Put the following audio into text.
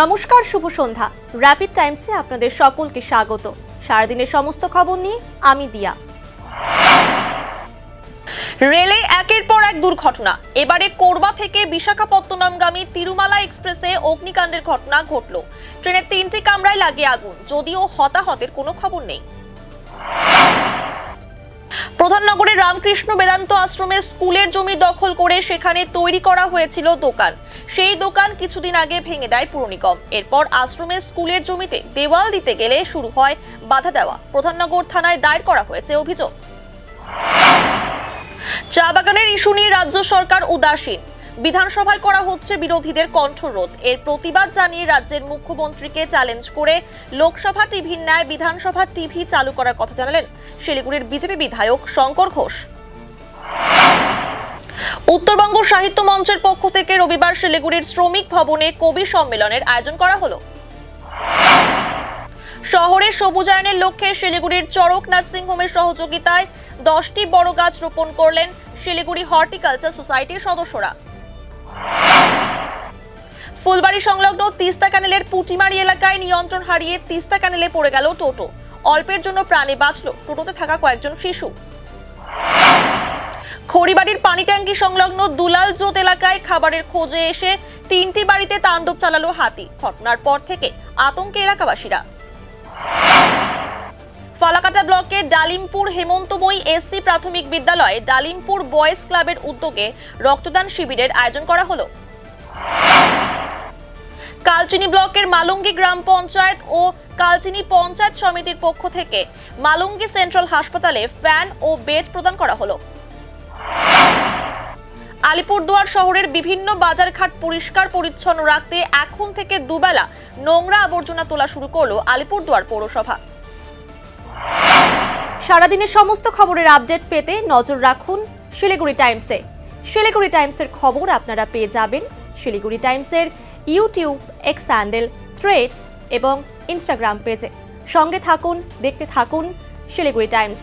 নমস্কার, শুভ সন্ধ্যা। র্যাপিড টাইমসে আপনাদের সকলকে স্বাগত। সারাদিনের সমস্ত খবর নিয়ে আমি দিয়া। রেলে একের পর এক দুর্ঘটনা। এবারে কোরবা থেকে বিশাখাপত্তনমগামী তিরুমালা এক্সপ্রেসে অগ্নিকাণ্ডের ঘটনা ঘটল। ট্রেনের তিনটি কামরায় লাগে আগুন। যদিও হতাহতের কোনো খবর নেই। প্রধাননগরের রামকৃষ্ণ বেদান্ত আশ্রমে স্কুলের জমি দখল করে সেখানে তৈরি করা হয়েছিল দোকান। সেই দোকান কিছুদিন আগে ভেঙে দেয় পুর নিগম। এরপর আশ্রমে স্কুলের জমিতে দেওয়াল দিতে গেলে শুরু হয় বাধা দেওয়া। প্রধাননগর থানায় দায়ের করা হয়েছে অভিযোগ। চা বাগানের ইস্যু নিয়ে রাজ্য সরকার উদাসীন। বিধানসভায় করা হচ্ছে বিরোধীদের কণ্ঠরোধ। এর প্রতিবাদ জানিয়ে রাজ্যের মুখ্যমন্ত্রীকে চ্যালেঞ্জ করে লোকসভা টিভির ন্যায় বিধানসভা টিভি চালু করার কথা জানালেন শিলিগুড়ির বিজেপি বিধায়ক শঙ্কর ঘোষ। উত্তরবঙ্গ সাহিত্য মঞ্চের পক্ষ থেকে রবিবার শিলিগুড়ির শ্রমিক ভবনে কবি সম্মেলনের আয়োজন করা হলো। শহরে সবুজায়নের লক্ষ্যে শিলিগুড়ির চরক নার্সিং হোমের সহযোগিতায় দশটি বড় গাছ রোপণ করলেন শিলিগুড়ি হর্টিকালচার সোসাইটির সদস্যরা। ফুলবাড়ি সংলগ্ন তিস্তা ক্যানেলের পুটিমারি এলাকায় নিয়ন্ত্রণ হারিয়ে তিস্তা ক্যানেলে পড়ে গেল টোটো। অল্পের জন্য প্রাণে বাঁচল। টোটোতে থাকা কয়েকজন শিশু। খড়িবাড়ির পানি ট্যাঙ্কি সংলগ্ন দুলাল জোত এলাকায় খাবারের খোঁজে এসে তিনটি বাড়িতে তাণ্ডব চালালো হাতি। ঘটনার পর থেকে আতঙ্কে এলাকাবাসীরা। ফালাকাটা ব্লকে ডালিমপুর হেমন্তময়ী এসসি প্রাথমিক বিদ্যালয়ে ডালিমপুর বয়েজ ক্লাবের উদ্যোগে রক্তদান শিবিরের আয়োজন করা হলো। কালচিনি ব্লকের মালুঙ্গি গ্রাম পঞ্চায়েত ও কালচিনি পঞ্চায়েত সমিতির পক্ষ থেকে মালুঙ্গি সেন্ট্রাল হাসপাতালে ফ্যান ও বেড প্রদান করা হলো। আলিপুরদুয়ার শহরের বিভিন্ন বাজারঘাট পরিষ্কার পরিচ্ছন্ন রাখতে এখন থেকে দুবেলা নোংরা আবর্জনা তোলা শুরু করল আলিপুরদুয়ার পৌরসভা। সারাদিনের সমস্ত খবরের আপডেট পেতে নজর রাখুন শিলিগুড়ি টাইমসে। শিলিগুড়ি টাইমসের খবর আপনারা পেয়ে যাবেন। শিলিগুড়ি টাইমসের ইউটিউব এক্স হ্যান্ডেল থ্রেডস এবং ইনস্টাগ্রাম পেজে সঙ্গে থাকুন দেখতে থাকুন শিলিগুড়ি টাইমস